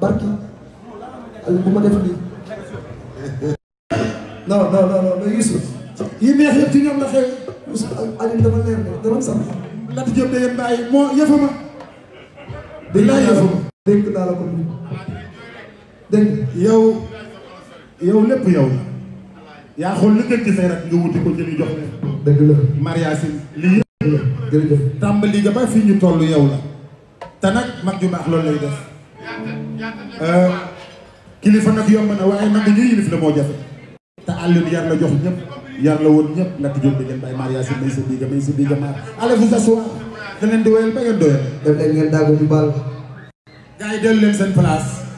barki al bu ma def lii non non non non Youssouf yi neex yëpp ci ñoom la xew Youssouf Alioune dafa leer ne dama sax Lat Diop day bàyyi moo yëfama di laa yëfama dégg naa la ko nii dégg yow yow lépp yow la yaa xool li gën ci say rek nga wuti ko jëli jox leen dëgg la mariage lii jërëjëf tàmbali nga ba fii ñu toll yow la te nag mag ju baax loolu lay def euh, kilifa nag yomb na waaye nag ñu yilif la moo jafe te àll bi yar la jox ñëpp yar la woon ñëpp lakk jot bi ngeen bàyyi maar yaa si may sa biiga may sa biiga maar allez vous asseoir da leen di woyal ba ngeen doyal def leen ngeen dàggu ñu baal gars yi dellu leen seen place